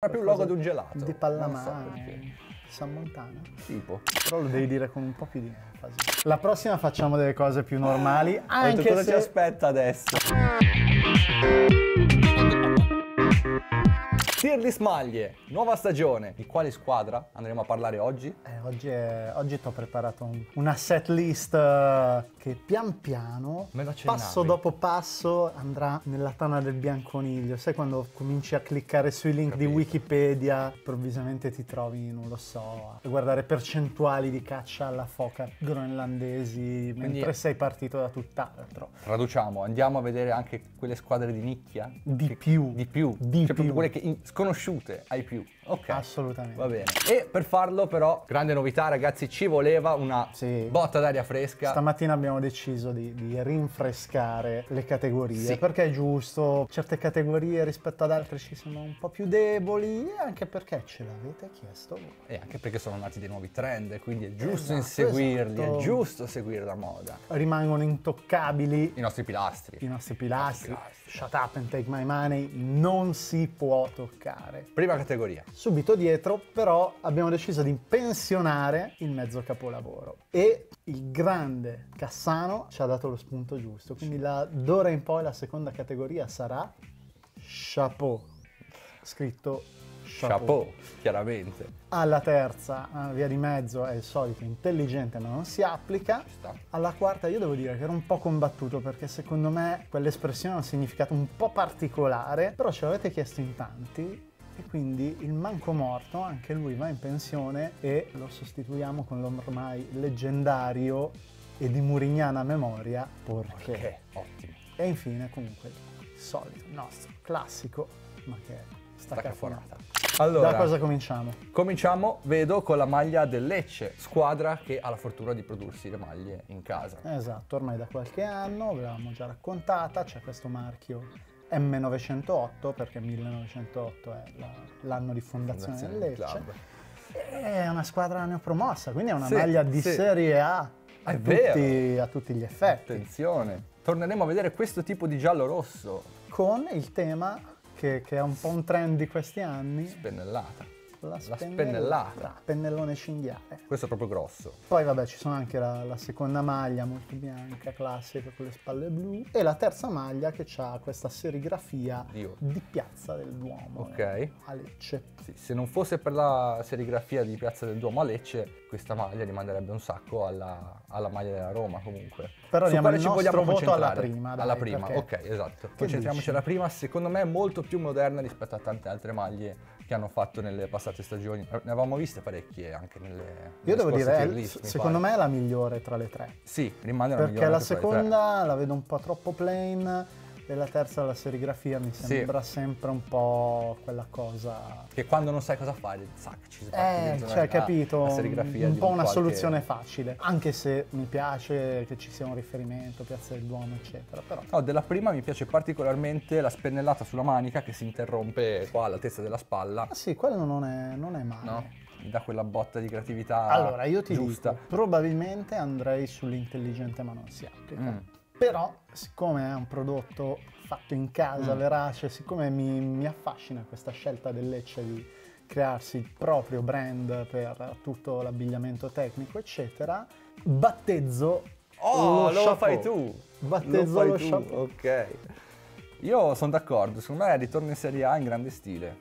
Era più il logo di un gelato. Di Non so. San Montana. Tipo. Però lo devi dire con un po' più di enfasi. La prossima facciamo delle cose più normali, Ho detto, anche cosa ci se... aspetta adesso? Tier list maglie, nuova stagione. Di quale squadra andremo a parlare oggi? Eh, oggi oggi ti ho preparato un- una set list eh, che pian piano, passo dopo passo, andrà nella tana del bianconiglio. Sai quando cominci a cliccare sui link di Capito. Wikipedia, improvvisamente ti trovi, non lo so, a guardare percentuali di caccia alla foca groenlandesi mentre sei partito da tutt'altro. Traduciamo, andiamo a vedere anche quelle squadre di nicchia. Di Che- più. Di più. Di cioè più. quelle che in- sconosciute ai più. Ok. Assolutamente. Va bene. E per farlo però, grande novità ragazzi, ci voleva una Sì. botta d'aria fresca. Stamattina abbiamo deciso di, di rinfrescare le categorie Sì. perché è giusto, certe categorie rispetto ad altre ci sono un po' più deboli e anche perché ce l'avete chiesto voi. E anche perché sono nati dei nuovi trend, quindi è giusto Esatto, inseguirli, esatto. è giusto seguire la moda. Rimangono intoccabili I nostri pilastri. i nostri pilastri. I nostri pilastri. Shut up and take my money non si può toccare. Prima categoria. Subito dietro però abbiamo deciso di pensionare il mezzo capolavoro e il grande Cassano ci ha dato lo spunto giusto, quindi la- d'ora in poi la seconda categoria sarà Chapeau, scritto Chapeau. Chiaramente. Alla terza, ah, via di mezzo, è il solito intelligente ma non si applica. Alla quarta io devo dire che ero un po' combattuto perché secondo me quell'espressione ha un significato un po' particolare, però ce l'avete chiesto in tanti e quindi il manco morto, anche lui va in pensione e lo sostituiamo con l'ormai leggendario e di murignana memoria Porché. Che ottimo. E infine comunque il solito, nostro classico, ma che è Staccafonata. staccafonata. Allora, Da cosa cominciamo? cominciamo, vedo, con la maglia del Lecce, squadra che ha la fortuna di prodursi le maglie in casa. Esatto, ormai da qualche anno, ve l'avevamo già raccontata, c'è questo marchio M908 perché 1908 è la- l'anno di fondazione, Fondazione del Lecce. È una squadra neopromossa, quindi è una Sì, maglia di sì. Serie A a È tutti, vero. a tutti gli effetti, Attenzione. Torneremo a vedere questo tipo di giallo-rosso. con il tema che, che è un po' un trend di questi anni, Spennellata. La, La spennellata, spennellata. pennellone cinghiale. Questo è proprio grosso. Poi vabbè ci sono anche la, la seconda maglia molto bianca, classica con le spalle blu e la terza maglia che ha questa serigrafia Dio. di Piazza del Duomo Ok. eh, a Lecce. Sì, se non fosse per la serigrafia di Piazza del Duomo a Lecce, questa maglia rimanderebbe un sacco alla, alla maglia della Roma comunque. Però Su diamo quale il ci nostro vogliamo voto alla prima, dai, alla prima, perché- ok, esatto. Concentriamoci alla prima, secondo me è molto più moderna rispetto a tante altre maglie che hanno fatto nelle passate stagioni. Ne avevamo viste parecchie anche nelle... Io nelle devo dire, list, mi secondo pare. me è la migliore tra le tre. Sì, rimane la Perché migliore la le tre. seconda la vedo un po' troppo plain e la terza la serigrafia mi sembra sempre un po' quella cosa Che quando non sai cosa fare, zac, ci sbatti Eh, cioè, la- capito, la serigrafia un di po' una qualche- soluzione facile, anche se mi piace che ci sia un riferimento, Piazza del Duomo, eccetera, però No, della prima mi piace particolarmente la spennellata sulla manica che si interrompe qua all'altezza della spalla. Ah sì, quello non è, non è male. No? Mi dà quella botta di creatività Allora, io ti giusta. dico, probabilmente andrei sull'intelligente ma non si applica. Mm. Però, siccome è un prodotto fatto in casa, Mm. verace, siccome mi, mi affascina questa scelta del Lecce di crearsi il proprio brand per tutto l'abbigliamento tecnico, eccetera, battezzo Oh, lo, chapeau. fai tu! Battezzo fai lo tu, ok. Io sono d'accordo, secondo me ritorno in Serie A in grande stile.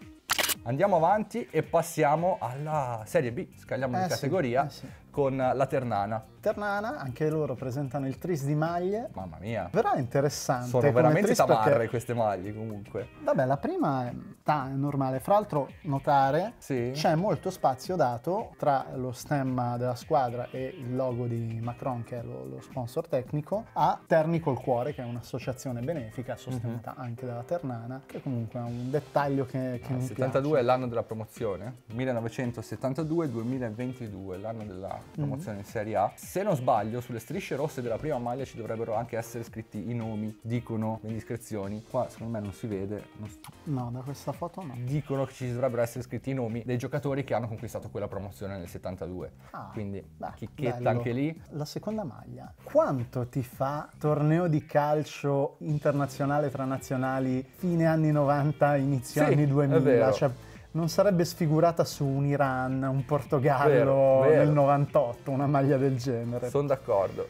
Andiamo avanti e passiamo alla Serie B, scagliamo Eh di sì, categoria eh sì. Con la Ternana. Ternana, anche loro presentano il tris di maglie. Mamma mia, Però è interessante. sono veramente tris perché- tamarre queste maglie comunque. Vabbè, la prima è, ta- è normale. Fra l'altro, notare, Sì? c'è molto spazio dato tra lo stemma della squadra e il logo di Macron, che è lo, lo sponsor tecnico, a Terni col Cuore, che è un'associazione benefica sostenuta anche dalla Ternana, che comunque è un dettaglio che, che Il mi 72 è l'anno della promozione, 1972-2022, l'anno della promozione in Serie A. Se non sbaglio, sulle strisce rosse della prima maglia ci dovrebbero anche essere scritti i nomi, dicono le indiscrezioni. Qua secondo me non si vede, non s- piace. No, da questa foto no. dicono che ci dovrebbero essere scritti i nomi dei giocatori che hanno conquistato quella promozione nel 72. Ah, Quindi beh, chicchetta bello. anche lì. La seconda maglia. Quanto ti fa torneo di calcio internazionale tra nazionali fine anni 90, inizio Sì, anni è 2000? vero. Cioè, non sarebbe sfigurata su un Iran, un Portogallo Vero, vero. nel 98, una maglia del genere. Sono d'accordo.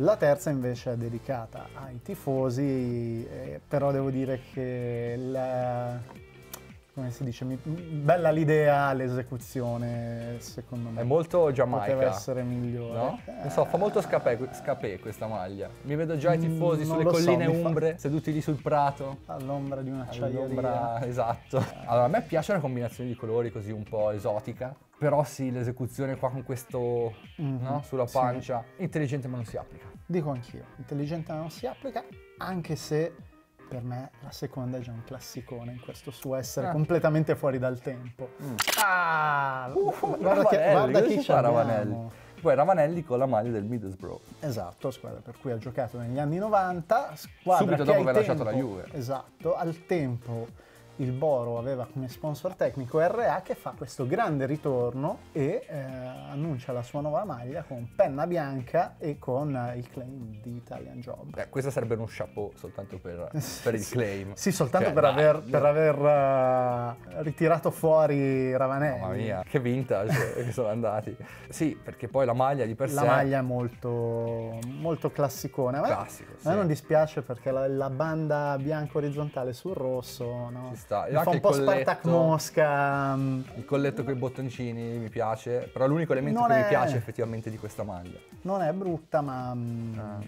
La terza invece è dedicata ai tifosi, eh, però devo dire che la- come si dice, mi- bella l'idea, l'esecuzione secondo me È molto Giamaica. poteva essere migliore. No? Eh, Non so, fa molto scapè, scapè questa maglia. Mi vedo già i tifosi Mm, non sulle lo so, colline mi fa- umbre, seduti lì sul prato. All'ombra di un'acciaieria. All'ombra, esatto. Allora, a me piace la combinazione di colori così un po' esotica. Però sì, l'esecuzione qua con questo, Mhm, no? Sulla sì. pancia. Intelligente ma non si applica. Dico anch'io, intelligente non si applica, anche se per me la seconda è già un classicone in questo suo essere Ah. completamente fuori dal tempo. Mm. Ah, Uh, guarda, che, guarda chi abbiamo. Ravanelli? Poi Ravanelli con la maglia del Middlesbrough. Esatto, squadra per cui ha giocato negli anni 90, squadra Subito dopo aver lasciato la tempo- Juve. Esatto, al tempo il Boro aveva come sponsor tecnico RA che fa questo grande ritorno e eh, annuncia la sua nuova maglia con penna bianca e con il claim di Italian Job. Beh, questa sarebbe uno chapeau soltanto per, per il claim. Sì, soltanto Cioè, per, aver, per aver, eh, ritirato fuori Ravanelli. Mamma mia, che vintage che sono andati. Sì, perché poi la maglia di per La sé maglia è molto, molto classicone. A me, classico. a me sì. non dispiace perché la, la banda bianca orizzontale sul rosso no? Ci sta. Mi fa un po' colletto. Spartak Mosca. mm, Il colletto con i bottoncini mi piace, però l'unico elemento Non che è- mi piace effettivamente di questa maglia. Non è brutta, ma mm, Ah,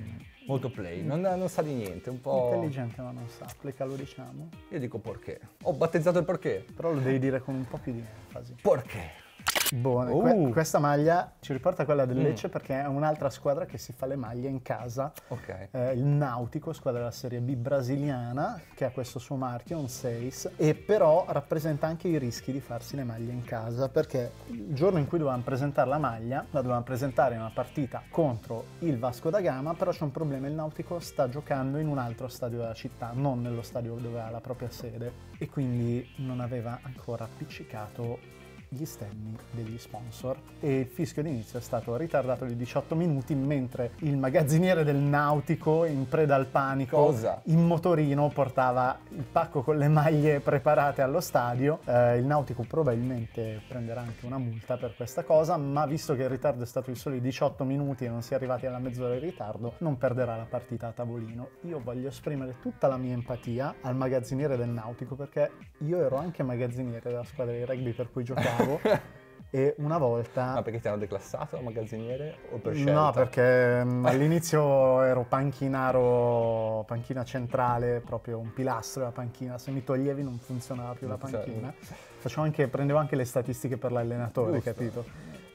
molto play, non, non sa di niente, un po'... intelligente, ma non sa. Applica, lo diciamo. Io dico perché. Ho battezzato il perché. Però lo devi dire con un po' più di enfasi. Perché? Buone. Uh. Que- questa maglia ci riporta a quella del Mm. Lecce perché è un'altra squadra che si fa le maglie in casa. Ok. Eh, il Nautico, squadra della Serie B brasiliana, che ha questo suo marchio, un 6, e però rappresenta anche i rischi di farsi le maglie in casa, perché il giorno in cui dovevamo presentare la maglia, la dovevamo presentare in una partita contro il Vasco da Gama, però c'è un problema, il Nautico sta giocando in un altro stadio della città, non nello stadio dove ha la propria sede, e quindi non aveva ancora appiccicato gli stemmi degli sponsor. E il fischio d'inizio è stato ritardato di 18 minuti mentre il magazziniere del Nautico in preda al panico Cosa? in motorino portava il pacco con le maglie preparate allo stadio. Eh, il Nautico probabilmente prenderà anche una multa per questa cosa ma visto che il ritardo è stato di soli 18 minuti e non si è arrivati alla mezz'ora di ritardo non perderà la partita a tavolino. Io voglio esprimere tutta la mia empatia al magazziniere del Nautico perché io ero anche magazziniere della squadra di rugby per cui giocavo e una volta Ma perché ti hanno declassato a magazziniere o per scelta? No, perché mm, all'inizio ero panchinaro, panchina centrale, proprio un pilastro della panchina. Se mi toglievi non funzionava più la Non panchina. Facevo anche, prendevo anche le statistiche per l'allenatore, Giusto. capito?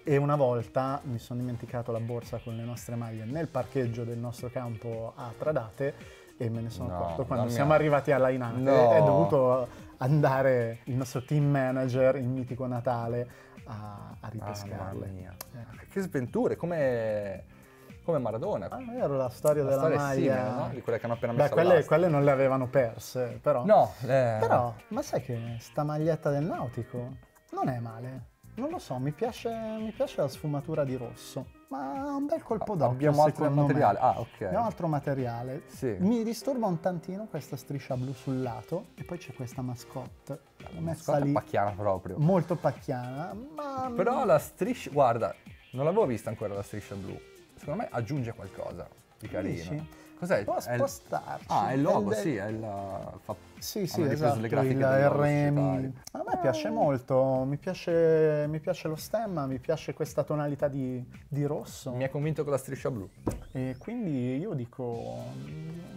E una volta mi sono dimenticato la borsa con le nostre maglie nel parcheggio del nostro campo a Tradate e me ne sono No, accorto quando siamo mia. arrivati alla Inate. No. È dovuto andare il nostro team manager, il mitico Natale, a, a ripescarle. Mia. Eh. Che sventure, come, come Maradona. Ah, vero, la storia La della storia maglia. simile, no? Di quelle che hanno appena Beh, messo quelle, all'asta. quelle non le avevano perse, però. No, eh, Però, ma sai che sta maglietta del Nautico non è male. Non lo so, mi piace, mi piace la sfumatura di rosso. Ma un bel colpo d'occhio. abbiamo altro secondo me. materiale. Ah, ok. Abbiamo altro materiale. Sì. Mi disturba un tantino questa striscia blu sul lato e poi c'è questa mascotte. L'ho messa lì pacchiana proprio. molto pacchiana, ma Però la striscia, guarda, non l'avevo vista ancora la striscia blu. Secondo me aggiunge qualcosa di carino. Dici? Cos'è? può spostarci. Ah, è il logo, È sì, è il... Fa... Sì, sì, esatto, le il grafiche del societario. A me piace molto, mi piace, mi piace lo stemma, mi piace questa tonalità di, di rosso Mi ha convinto con la striscia blu. e quindi io dico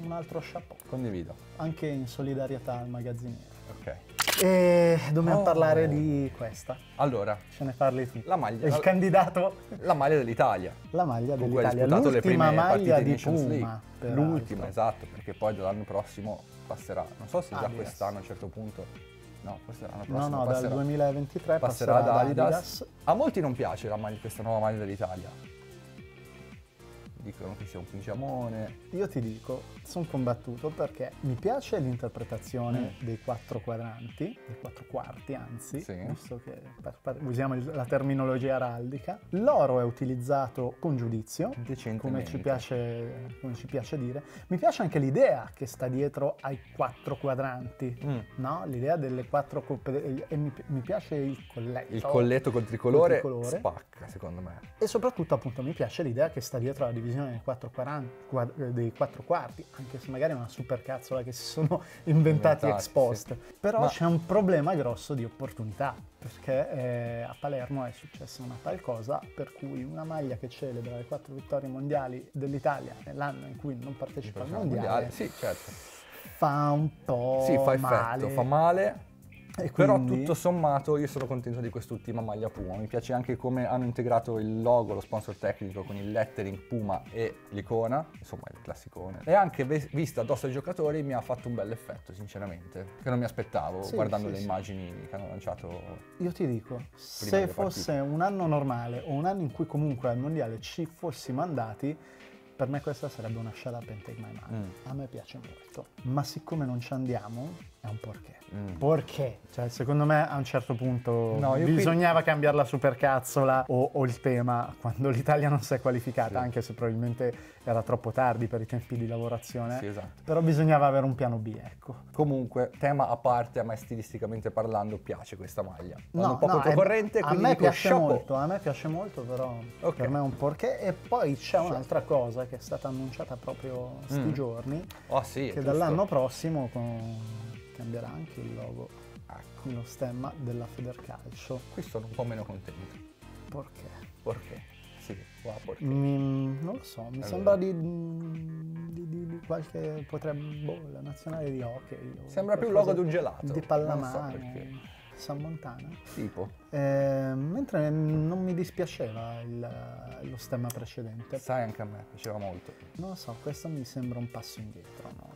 un altro chapeau, Condivido. anche in solidarietà al magazziniere. Ok. E dobbiamo Oh. parlare di questa, Allora, ce ne parli tu. la maglia, Il la, candidato, la maglia dell'Italia. la maglia dell'Italia, l'ultima maglia di Puma. L'ultima, esatto, perché poi dall'anno prossimo passerà. Non so se già Adidas. quest'anno a un certo punto. No, forse l'anno No, prossimo no, dal passerà. 2023 passerà passerà, ad ad Adidas. Adidas. A molti non piace maglia- questa nuova maglia dell'Italia. Dicono che sia un pigiamone. Io ti dico, sono combattuto perché mi piace l'interpretazione Mm. dei quattro quadranti, dei quattro quarti anzi, Sì. visto che per- per- usiamo il- la terminologia araldica. L'oro è utilizzato con giudizio, come ci, piace, come ci piace dire. Mi piace anche l'idea che sta dietro ai quattro quadranti. Mm. No? L'idea delle quattro coppe e mi, mi piace il colletto. Il colletto col tricolore, Col tricolore. spacca, secondo me. E soprattutto appunto mi piace l'idea che sta dietro alla divisione dei quattro, quaran- qua- eh, dei quattro quarti, anche se magari è una supercazzola che si sono inventati, Inventati, ex post. Però Ma- c'è un problema grosso di opportunità, perché eh, a Palermo è successa una tal cosa per cui una maglia che celebra le quattro vittorie mondiali dell'Italia nell'anno in cui non partecipa al mondiale, Sì, certo. fa un po' Sì, fa male. effetto, fa male. E Però quindi- tutto sommato io sono contento di quest'ultima maglia Puma. Mi piace anche come hanno integrato il logo, lo sponsor tecnico con il lettering Puma e l'icona, insomma il classicone. E anche vista addosso ai giocatori mi ha fatto un bel effetto, sinceramente, che non mi aspettavo Sì, guardando sì, le sì. immagini che hanno lanciato. Io ti dico, se fosse un anno normale o un anno in cui comunque al mondiale ci fossimo andati, per me questa sarebbe una shut up and take my money. Mm. A me piace molto. Ma siccome non ci andiamo, è un porché. Mm. Perché? Cioè, secondo me a un certo punto No, io qui- bisognava cambiare la supercazzola o, o il tema quando l'Italia non si è qualificata, Sì. anche se probabilmente era troppo tardi per i tempi di lavorazione. Sì, esatto. Però bisognava avere un piano B, ecco. Comunque, tema a parte, a me stilisticamente parlando piace questa maglia. Vado un po' no, controcorrente, è- a me piace chapeau. molto, a me piace molto, però Ok. per me è un porché. E poi c'è un'altra cosa che è stata annunciata proprio sti Mm. giorni, Oh sì, che giusto. dall'anno prossimo con- cambierà anche il logo, Ecco, lo stemma della Federcalcio. qui sono un po' meno contento. Perché? Perché? Sì, qua perché. Mi- non lo so, mi Allora. sembra di, di- di- di qualche, potrebbe, boh, la nazionale di hockey. Sembra più il logo di un gelato. Di so pallamano, perché. San Montana. Tipo, Eh, mentre non mi dispiaceva il- lo stemma precedente. sai anche a me, piaceva molto. Non lo so, questo mi sembra un passo indietro, no?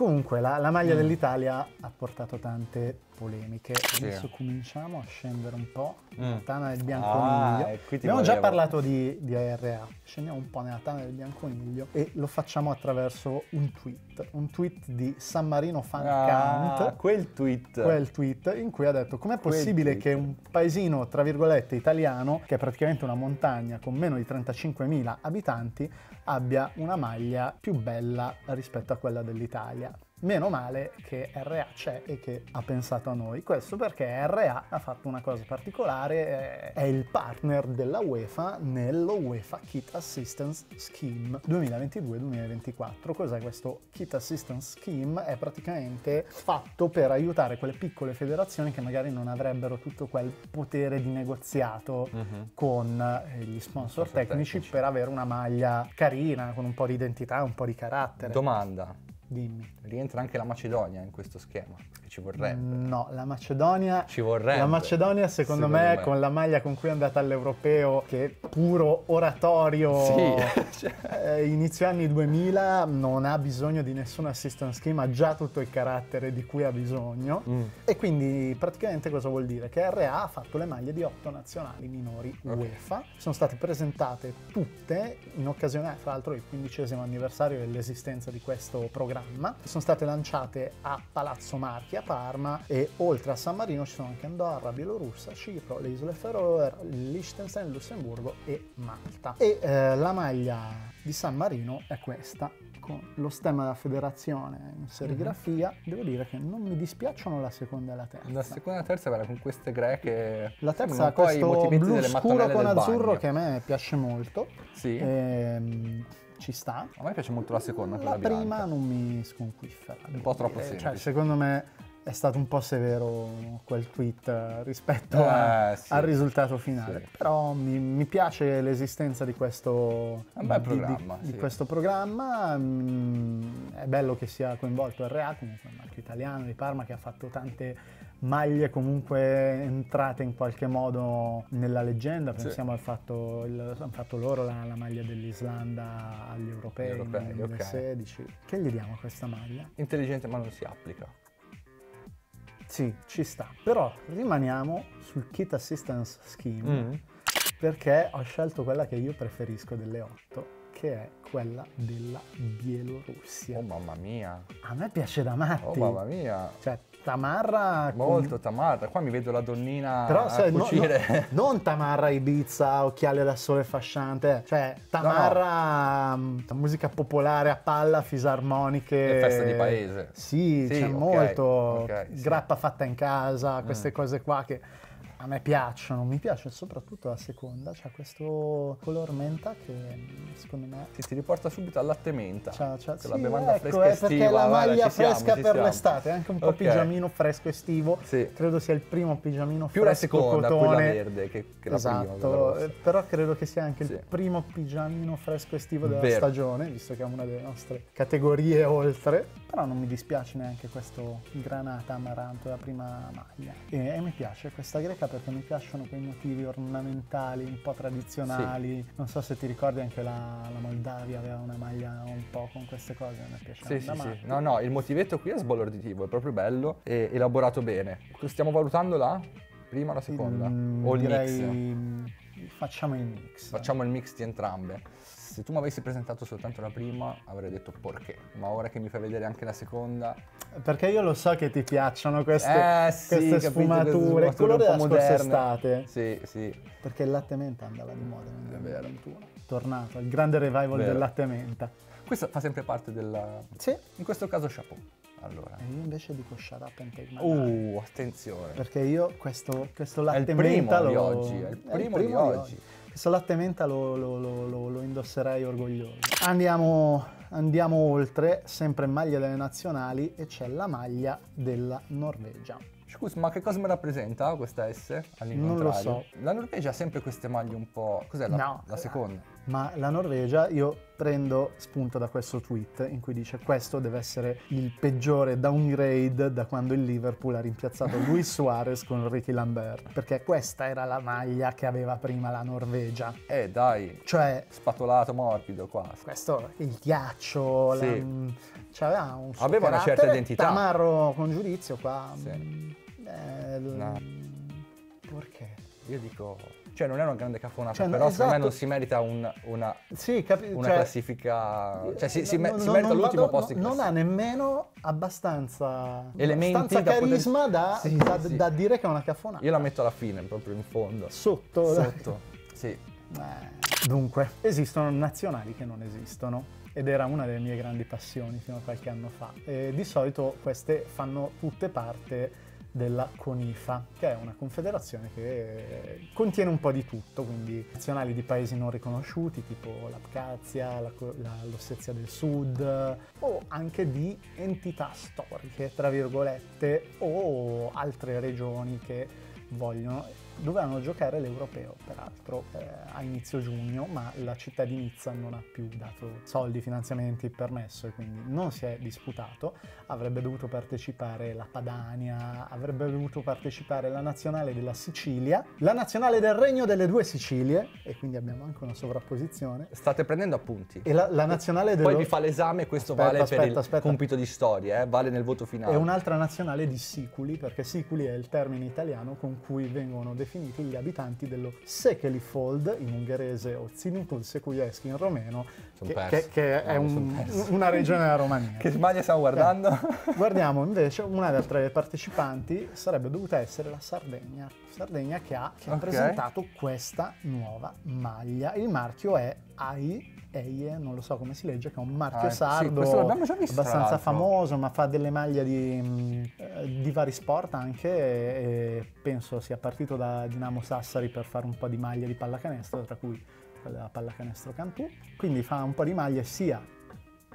Comunque, la, la maglia Mm. dell'Italia ha portato tante polemiche. Sì. Adesso cominciamo a scendere un po' Mm. nella tana del Ah, bianconiglio. ti Abbiamo già parlato di, di ARA, scendiamo un po' nella tana del bianconiglio e lo facciamo attraverso un tweet, un tweet di San Marino Fan Ah, Count quel tweet. quel tweet in cui ha detto com'è possibile tweet. che un paesino, tra virgolette, italiano, che è praticamente una montagna con meno di 35.000 abitanti, abbia una maglia più bella rispetto a quella dell'Italia. Meno male che RA c'è e che ha pensato a noi. Questo perché RA ha fatto una cosa particolare, eh, è il partner della UEFA nello UEFA Kit Assistance Scheme 2022-2024. Cos'è questo Kit Assistance Scheme? È praticamente fatto per aiutare quelle piccole federazioni che magari non avrebbero tutto quel potere di negoziato Mhm. con eh, gli sponsor Sponsor tecnici, tecnici. per avere una maglia carina, con un po' di identità, un po' di carattere. Domanda, Dimmi. rientra anche la Macedonia in questo schema? Ci vorrebbe. No, la Macedonia Ci vorrebbe. La Macedonia, secondo, me, con la maglia con cui è andata all'Europeo, che è puro oratorio, Sì, cioè, eh, inizio anni 2000, non ha bisogno di nessun assistance scheme, ha già tutto il carattere di cui ha bisogno. mm, E quindi praticamente cosa vuol dire? Che RA ha fatto le maglie di otto nazionali minori Ok. UEFA, sono state presentate tutte in occasione, fra l'altro, del quindicesimo anniversario dell'esistenza di questo programma. Sono state lanciate a Palazzo Marchi a Parma e oltre a San Marino ci sono anche Andorra, Bielorussia, Cipro, le Isole Feroe, Liechtenstein, Lussemburgo e Malta. E eh, la maglia di San Marino è questa, con lo stemma della federazione in serigrafia. Devo dire che non mi dispiacciono la seconda e la terza. la seconda e la terza era con queste greche. La terza ha questo blu scuro con azzurro bagno. che a me piace molto. Sì. Ehm, ci sta. A me piace molto la seconda, La quella bianca. prima non mi sconquiffera. Un po' troppo Eh, semplice. Cioè, secondo me è stato un po' severo quel tweet eh, rispetto Eh, a- sì. al risultato finale. Sì. Però mi, mi piace l'esistenza di questo, un di- programma, di, di sì. questo programma. Mm, è bello che sia coinvolto il RA, comunque il marchio italiano di Parma che ha fatto tante maglie comunque entrate in qualche modo nella leggenda. Pensiamo al fatto, il- hanno fatto loro la, la maglia dell'Islanda agli europei, europei, nel ok. 2016. Che gli diamo a questa maglia? Intelligente ma non si applica. Sì, ci sta. Però rimaniamo sul Kit Assistance Scheme Mm. perché ho scelto quella che io preferisco delle otto che è quella della Bielorussia. Oh mamma mia. A me piace da matti. Oh mamma mia. Cioè, tamarra... con- Molto tamarra. Qua mi vedo la donnina Però a se, no- cucire. no- non tamarra Ibiza, occhiali da sole fasciante, cioè tamarra mh, musica popolare a palla, fisarmoniche. Che festa di paese. Sì, Sì, c'è ok, molto. ok, sì. grappa fatta in casa, queste Mm. cose qua che a me piacciono. Mi piace soprattutto la seconda, c'ha questo color menta che secondo me Ti, ti riporta subito al latte menta. C'ha, c'ha, Che sì, la bevanda ecco, fresca è estiva. perché la guarda, maglia siamo, fresca ci per siamo. l'estate, anche un po' Ok. pigiamino fresco estivo. Sì. Credo sia il primo pigiamino Più la fresco seconda, cotone. quella verde che, che la prima. esatto, rossa. eh, però credo che sia anche Sì. il primo pigiamino fresco estivo della Vero. stagione, visto che è una delle nostre categorie oltre. Però non mi dispiace neanche questo granata amaranto, la prima maglia. E, e mi piace questa greca perché mi piacciono quei motivi ornamentali, un po' tradizionali. Non so se ti ricordi anche la, la Moldavia aveva una maglia un po' con queste cose, me piaceva Sì, sì, sì. No, no, il motivetto qui è sbalorditivo, è proprio bello e elaborato bene. Stiamo valutando la prima o la seconda? Mm, o il direi, mix? mm, Facciamo il mix. Facciamo il mix di entrambe. Se tu mi avessi presentato soltanto la prima, avrei detto perché. Ma ora che mi fai vedere anche la seconda, Perché io lo so che ti piacciono queste, eh, sì, queste capito, sfumature, il colore della scorsa estate. Sì, sì. Perché il latte menta andava di moda nel È vero. 2021. Tornato, il grande revival Vero. del latte menta. Questo fa sempre parte della... Sì. In questo caso chapeau. Allora. E io invece dico shut up and take my Uh, attenzione. Perché io questo, questo È latte il primo menta di lo... oggi, è il primo di oggi. Questo latte menta lo, lo- lo- lo- indosserei orgoglioso. Andiamo, andiamo oltre, sempre maglia delle nazionali, e c'è la maglia della Norvegia. Scusa, ma che cosa mi rappresenta questa S all'incontrario? Non lo so. La Norvegia ha sempre queste maglie un po'... Cos'è la, No. la seconda? Ma la Norvegia, io prendo spunto da questo tweet in cui dice questo deve essere il peggiore downgrade da quando il Liverpool ha rimpiazzato Luis Suarez con Ricky Lambert. Perché questa era la maglia che aveva prima la Norvegia. Eh, dai. Cioè, Spatolato morbido qua. questo, il ghiaccio, Sì. la- mm, c'aveva un Aveva una certa identità. Tamarro con giudizio qua. Sì. Eh, No. Perché? Io dico... Cioè, non è una grande cafonata, Cioè, no, però secondo me esatto. non si merita un- una, Sì, capi- una cioè, classifica... Cioè, si, si No, si no, merita non l'ultimo vado- posto no, Non ha nemmeno abbastanza, Elementi abbastanza da poter- carisma da, Sì, da- sì. da dire che è una cafonata. Io la metto alla fine, proprio in fondo. Sotto. Sotto. Sì. Eh, Dunque, esistono nazionali che non esistono. Ed era una delle mie grandi passioni fino a qualche anno fa. E di solito queste fanno tutte parte della CONIFA, che è una confederazione che contiene un po' di tutto, quindi nazionali di paesi non riconosciuti, tipo l'Abkhazia, la la- l'Ossetia del Sud, o anche di entità storiche, tra virgolette, o altre regioni che vogliono dovevano giocare l'europeo peraltro eh, a inizio giugno ma la città di Nizza non ha più dato soldi, finanziamenti, permesso e quindi non si è disputato avrebbe dovuto partecipare la Padania avrebbe dovuto partecipare la nazionale della Sicilia la nazionale del Regno delle due Sicilie e quindi abbiamo anche una sovrapposizione State prendendo appunti. e la, la nazionale dello... Poi vi fa l'esame questo Aspetta, vale aspetta, per il aspetta. compito di storia, eh? vale nel voto finale. e un'altra nazionale di siculi, perché siculi è il termine italiano con cui vengono definiti gli abitanti dello Sekelifold in ungherese o Zinukul Sekujevski in romeno, che, che- che è No, un- una regione della Romania. Che maglia stiamo guardando? Guardiamo invece una delle altre partecipanti sarebbe dovuta essere la Sardegna. Sardegna che ha, che ha presentato questa nuova maglia. Il marchio è AI. Eie, non lo so come si legge, che è un marchio Ah, sì, sardo già visto, abbastanza famoso, ma fa delle maglie di, eh, di vari sport anche e, penso sia partito da Dinamo Sassari per fare un po' di maglie di pallacanestro, tra cui quella della pallacanestro Cantù. Quindi fa un po' di maglie sia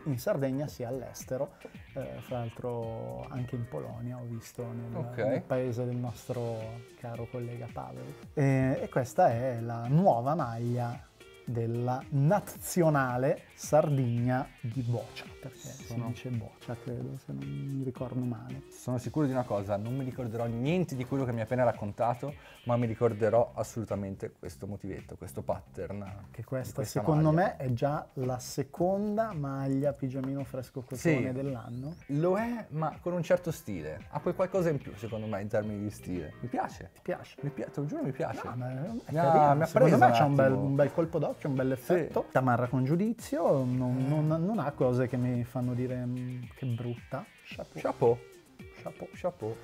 in Sardegna sia all'estero, eh, fra l'altro anche in Polonia ho visto nel, Ok. nel paese del nostro caro collega Pavel. E, e questa è la nuova maglia della nazionale Sardigna di Boccia, perché Sono- si dice Boccia credo, se non mi ricordo male. Sono sicuro di una cosa, non mi ricorderò niente di quello che mi hai appena raccontato, ma mi ricorderò assolutamente questo motivetto, questo pattern. Che questa, questa secondo maglia. me è già la seconda maglia pigiamino fresco cotone Sì. dell'anno. Lo è, ma con un certo stile. Ha poi qualcosa in più, secondo me, in termini di stile. Mi piace. Ti piace? Mi piace, te lo giuro, mi piace. No, ma è Mi ha- carino. mi ha Secondo me c'ha un un bel colpo d'occhio. D'occhio, un bel effetto. Tamarra con giudizio, non, non- non ha cose che mi fanno dire "Mm, che brutta. Chapeau. Chapeau. Chapeau. Chapeau.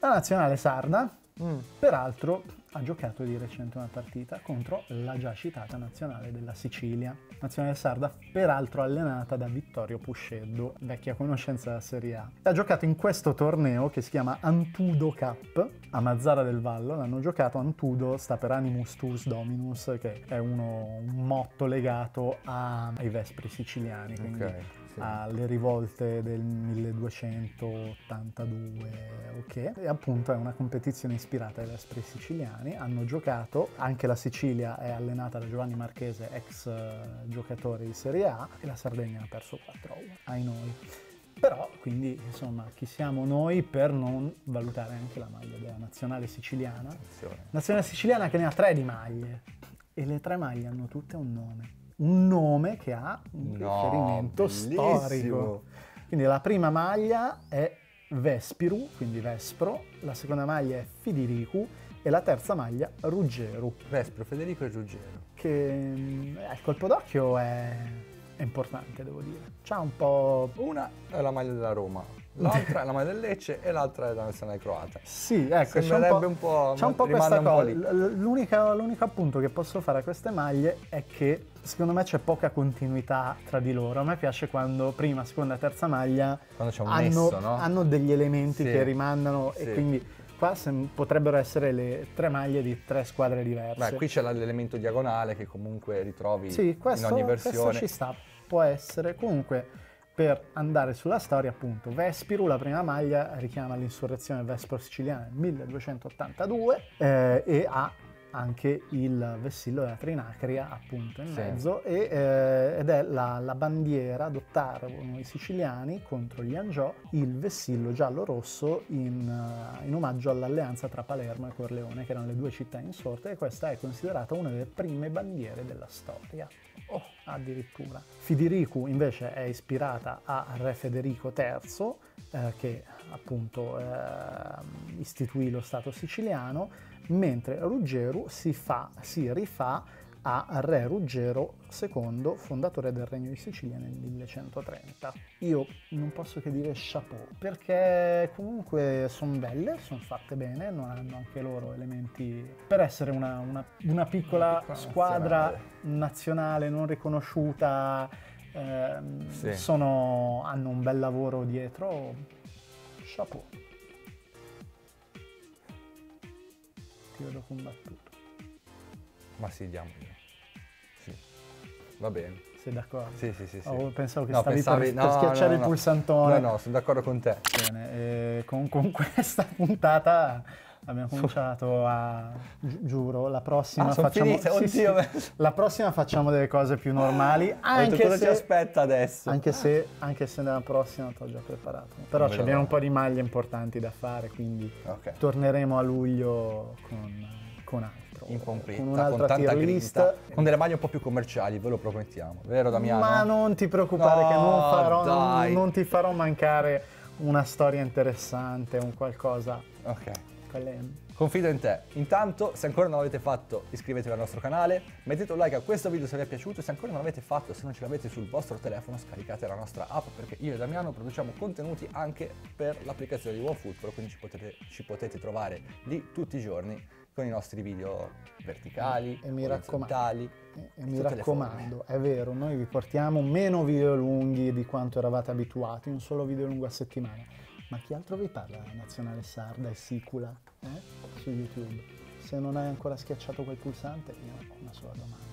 La nazionale sarda, Mm. peraltro, ha giocato di recente una partita contro la già citata nazionale della Sicilia. Nazionale sarda, peraltro allenata da Vittorio Pusceddu, vecchia conoscenza della Serie A. Ha giocato in questo torneo che si chiama Antudo Cup a Mazzara del Vallo. L'hanno giocato Antudo, sta per Animus Tuus Dominus, che è uno- un motto legato a- ai Vespri siciliani. Quindi Ok, sì. alle rivolte del 1282, ok? E appunto è una competizione ispirata ai Vespri siciliani. Hanno giocato, anche la Sicilia è allenata da Giovanni Marchese, ex eh, giocatore di Serie A, e la Sardegna ha perso 4-1, ai noi. Però, quindi, insomma, chi siamo noi per non valutare anche la maglia della nazionale siciliana? Attenzione. Nazionale siciliana che ne ha tre di maglie e le tre maglie hanno tutte un nome. Un nome che ha un No, riferimento bellissimo. storico. Quindi la prima maglia è Vespiru, quindi Vespro, la seconda maglia è Fidiricu e la terza maglia Ruggero, Vespro, Federico e Ruggero. che eh, il colpo d'occhio è, è importante, devo dire. C'ha un po'... Una è la maglia della Roma, l'altra è la maglia del Lecce e l'altra è la nazionale croata. Sì, ecco, c'è un po', un po', c'è un po' questa cosa. l'unico appunto che posso fare a queste maglie è che secondo me c'è poca continuità tra di loro. A me piace quando prima, seconda, terza maglia hanno, nesso, no? hanno degli elementi Sì. che rimandano Sì. e quindi qua potrebbero essere le tre maglie di tre squadre diverse. Beh, qui c'è l'elemento diagonale che comunque ritrovi Sì, questo, in ogni questo versione. ci sta, può essere. Comunque, per andare sulla storia, appunto, Vespiru, la prima maglia, richiama l'insurrezione Vespro siciliana nel 1282 eh, e ha anche il vessillo della Trinacria appunto in Sì. mezzo e, eh, ed è la, la bandiera adottarono i siciliani contro gli Angiò il vessillo giallo-rosso in, eh, in omaggio all'alleanza tra Palermo e Corleone che erano le due città insorte e questa è considerata una delle prime bandiere della storia Oh, addirittura. Fidericu invece è ispirata a Re Federico III, eh, che appunto eh, istituì lo Stato siciliano, mentre Ruggero si, fa, si rifà a Re Ruggero II, fondatore del Regno di Sicilia nel 1130. Io non posso che dire chapeau, perché comunque sono belle, sono fatte bene, non hanno anche loro elementi per essere una, una- una piccola piccola squadra nazionale. nazionale non riconosciuta, ehm, Sì. sono- hanno un bel lavoro dietro, chapeau. Ti vedo combattuto, Ma sì, diamogli. Va bene. sei d'accordo? Sì, sì, sì. sì. Oh, pensavo che No, stavi pensavi- per, per no, schiacciare no, il pulsantone. No, no, sono d'accordo con te. Bene, e con, con questa puntata abbiamo cominciato a, gi- giuro, la prossima Ah, facciamo... sì, oddio. sì. la prossima facciamo delle cose più normali, detto, anche cosa ci se, aspetta adesso? anche, se, anche se nella prossima ti ho già preparato. Però abbiamo un po' di maglie importanti da fare, quindi Ok. torneremo a luglio con, con altro. In con con, tanta grinta, con delle maglie un po' più commerciali, ve lo promettiamo, vero Damiano? Ma non ti preoccupare che non, No, farò, non- non ti farò mancare una storia interessante, un qualcosa. Ok. quelle- Confido in te. Intanto, se ancora non l'avete fatto, iscrivetevi al nostro canale, mettete un like a questo video se vi è piaciuto, se ancora non l'avete fatto, se non ce l'avete sul vostro telefono, scaricate la nostra app perché io e Damiano produciamo contenuti anche per l'applicazione di OneFootball, quindi ci potete, ci potete trovare lì tutti i giorni con i nostri video verticali, E mi raccomando, orizzontali, e, e di mi raccomando, è vero, noi vi portiamo meno video lunghi di quanto eravate abituati, un solo video lungo a settimana. Ma chi altro vi parla della nazionale sarda e sicula eh? su YouTube? Se non hai ancora schiacciato quel pulsante, io ho una sola domanda.